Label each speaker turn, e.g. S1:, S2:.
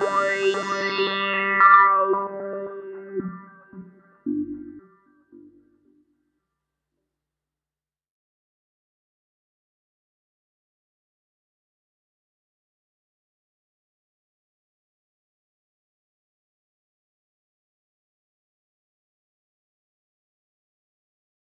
S1: Boy.